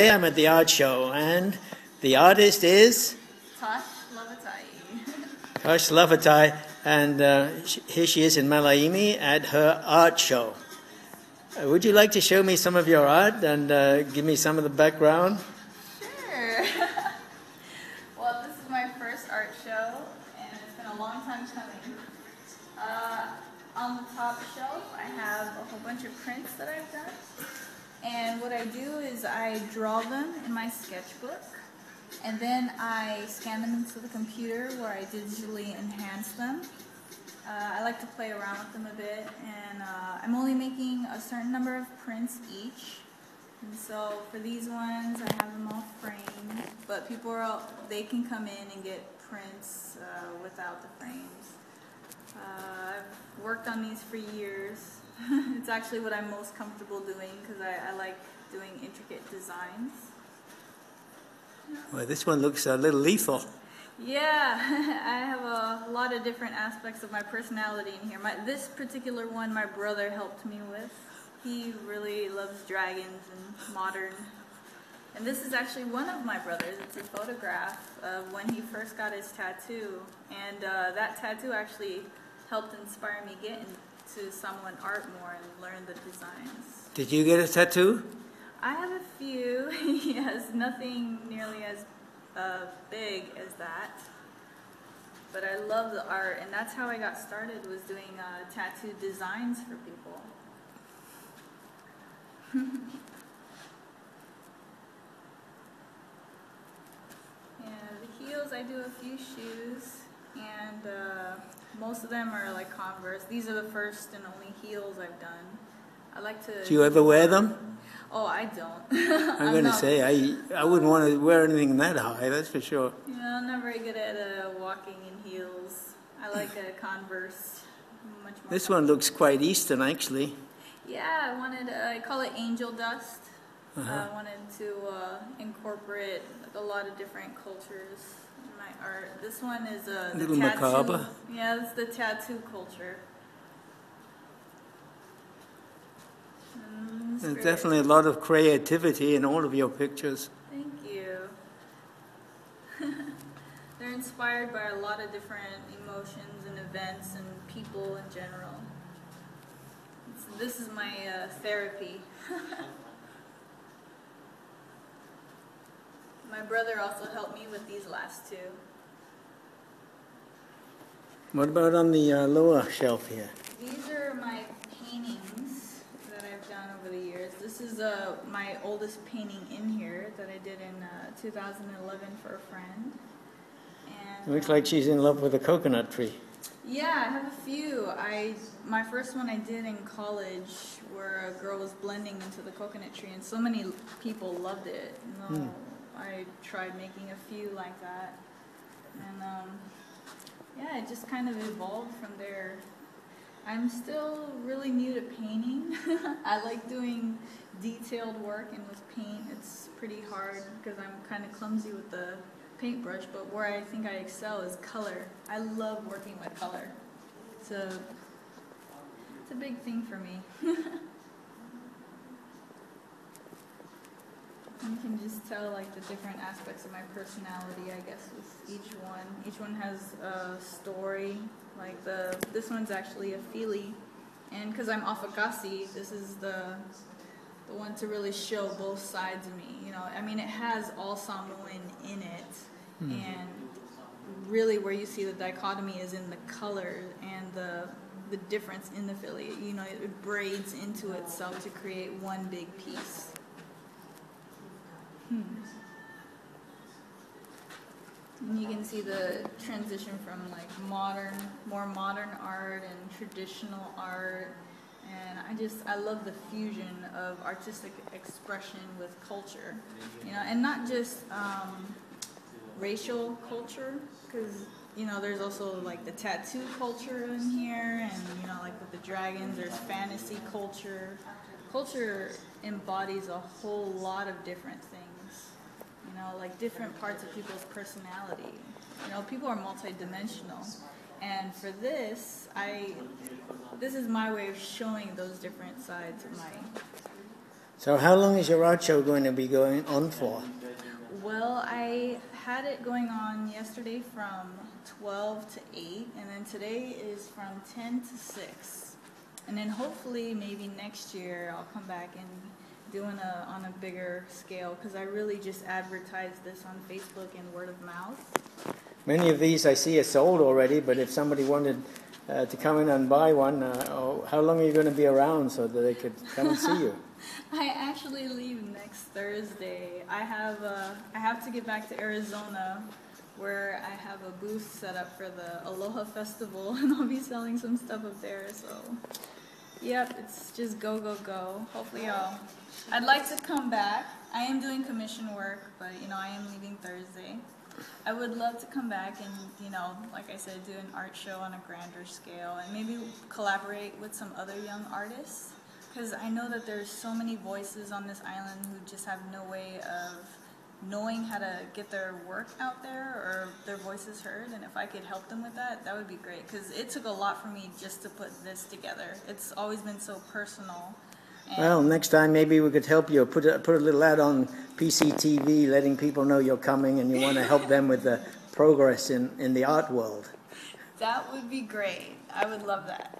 Today I'm at the art show, and the artist is Tawsh Lavatai. Tawsh Lavatai, and uh, here she is in Malaeimi at her art show. Uh, would you like to show me some of your art and uh, give me some of the background? Sure. well, this is my first art show, and it's been a long time coming. Uh, on the top shelf, I have a whole bunch of prints that I've done. And what I do is I draw them in my sketchbook, and then I scan them into the computer where I digitally enhance them. Uh, I like to play around with them a bit, and uh, I'm only making a certain number of prints each. And so for these ones, I have them all framed, but people are all, they can come in and get prints uh, without the frames. Uh, I've worked on these for years. it's actually what I'm most comfortable doing because I, I like doing intricate designs. Well, this one looks a little lethal. Yeah, I have a lot of different aspects of my personality in here. My, this particular one, my brother helped me with. He really loves dragons and modern. And this is actually one of my brothers. It's a photograph of when he first got his tattoo. And uh, that tattoo actually helped inspire me get into Samoan art more and learn the designs. Did you get a tattoo? I have a few. yes, nothing nearly as uh, big as that. But I love the art, and that's how I got started. Was doing uh, tattoo designs for people. yeah, the heels. I do a few shoes, and uh, most of them are like Converse. These are the first and only heels I've done. I like to. Do you ever wear them? Oh, I don't. I'm going to say I I wouldn't want to wear anything that high. That's for sure. Yeah, I'm not very good at uh, walking in heels. I like a Converse. Much more. This one looks quite Eastern, actually. Yeah, I wanted. Uh, I call it angel dust. Uh-huh. I wanted to uh, incorporate like, a lot of different cultures my art. This one is uh, A little tattoo. macabre. Yeah, it's the tattoo culture. Mm, There's definitely a lot of creativity in all of your pictures. Thank you. They're inspired by a lot of different emotions and events and people in general. It's- this is my uh, therapy. my brother also helped me with these last two. What about on the uh, lower shelf here? These are my paintings that I've done over the years. This is uh, my oldest painting in here that I did in uh, 2011 for a friend. And, It looks like she's in love with a coconut tree. Yeah, I have a few. I my first one I did in college, where a girl was blending into the coconut tree, and so many people loved it. And, uh, I tried making a few like that, and um, yeah, it just kind of evolved from there. I'm still really new to painting. I like doing detailed work, and with paint, it's pretty hard because I'm kind of clumsy with the paintbrush. But where I think I excel is color. I love working with color. It's a it's a big thing for me. You can just tell like the different aspects of my personality, I guess, with each one. Each one has a story. Like the this one's actually a Fili, and because I'm Afakasi, this is the the one to really show both sides of me. You know, I mean, it has all Samoan in it, hmm. and really where you see the dichotomy is in the color and the the difference in the Fili. You know, it braids into itself to create one big piece. Hmm. And you can see the transition from like modern, more modern art and traditional art. And I just, I love the fusion of artistic expression with culture, you know, and not just um, racial culture, because, you know, there's also like the tattoo culture in here, and, you know, like with the dragons, there's fantasy culture. Culture embodies a whole lot of different things you know, like different parts of people's personality. You know, people are multidimensional. And for this, I this is my way of showing those different sides of my So, how long is your art show going to be going on for? Well, I had it going on yesterday from 12 to 8, and then today is from 10 to 6. And then hopefully, maybe next year, I'll come back and doing a on a bigger scale because I really just advertise this on Facebook and word of mouth. Many of these I see are sold already, but if somebody wanted uh, to come in and buy one, uh, oh, how long are you going to be around so that they could come and see you? I actually leave next Thursday. I have uh, I have to get back to Arizona, where I have a booth set up for the Aloha Festival, and I'll be selling some stuff up there. So, yep, it's just go go go. Hopefully, I'll. I'd like to come back. I am doing commission work, but you know I am leaving Thursday. I would love to come back and, you know, like I said, do an art show on a grander scale and maybe collaborate with some other young artists. Because I know that there's so many voices on this island who just have no way of knowing how to get their work out there or their voices heard. And if I could help them with that, that would be great. Because it took a lot for me just to put this together. It's always been so personal. Well, next time maybe we could help you. Put a, put a little ad on PCTV letting people know you're coming and you want to help them with the progress in, in the art world. That would be great. I would love that.